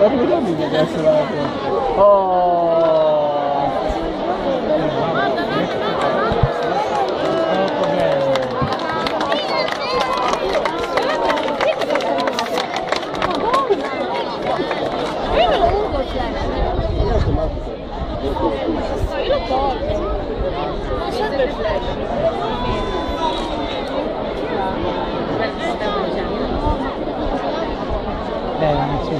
哎，这个女的也是啊。哦。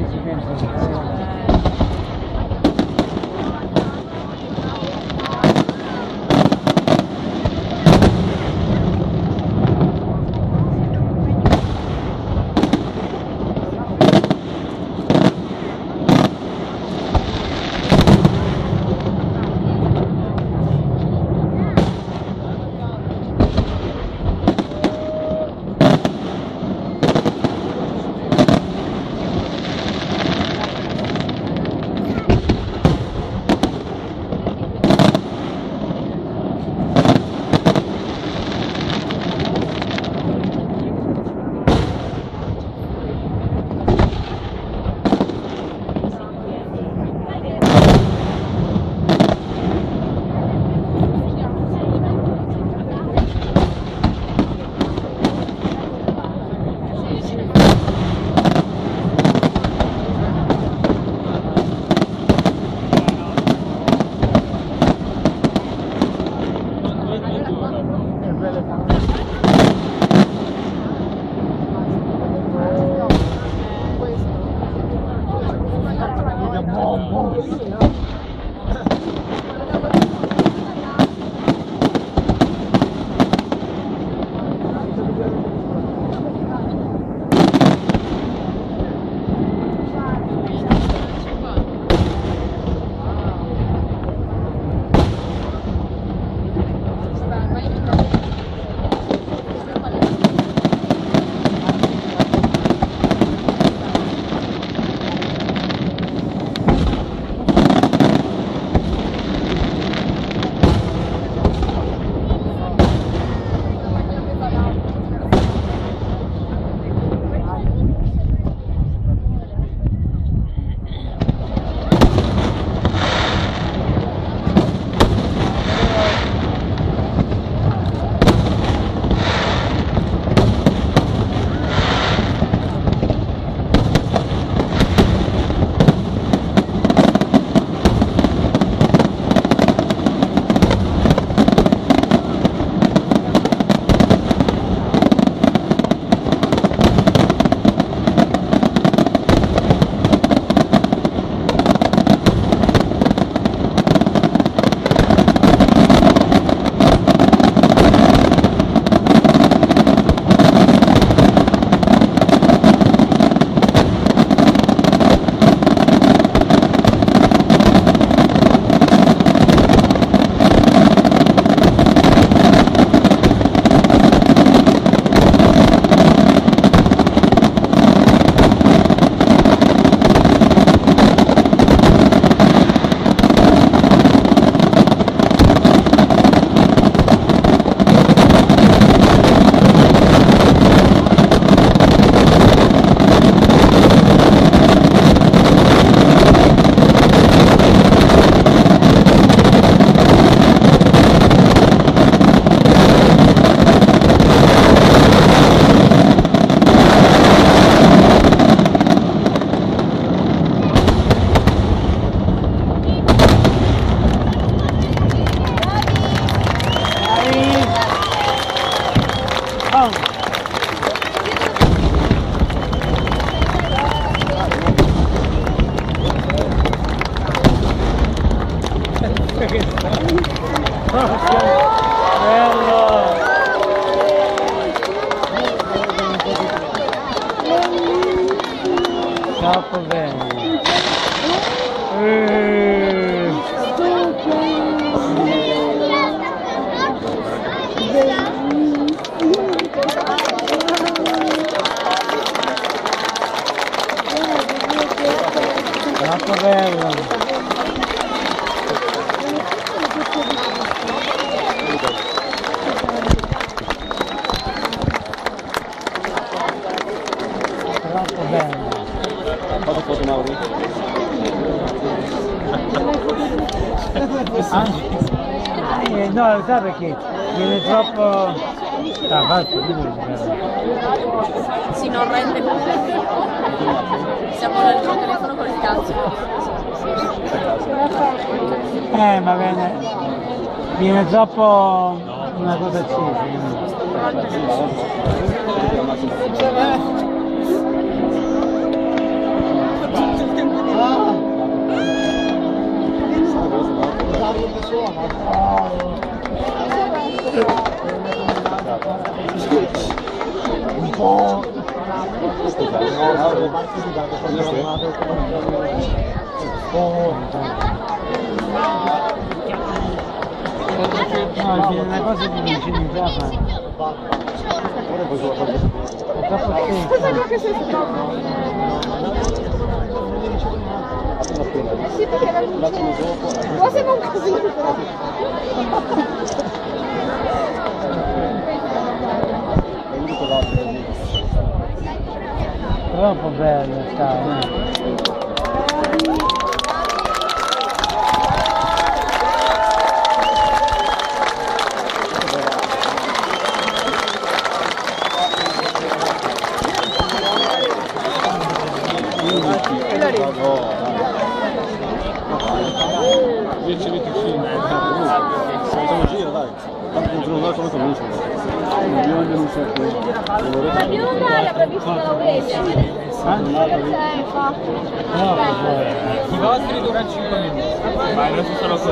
已经变成了。Mauri? Ah, eh, no, sai perché? Viene troppo... Ah, basta, dimmi Si non rende conto. Siamo nel tuo telefono col cazzo. Eh, ma viene... Viene troppo... Una cosa così. quase de ligar, vai. Até porque... Você não tá cozinha. Trampo velho, cara. 你们两个怎么这么像？比欧娜还漂亮，比欧娜还把鼻子拉回去。啊，比欧娜。你们的度娘真聪明。我也是这样子。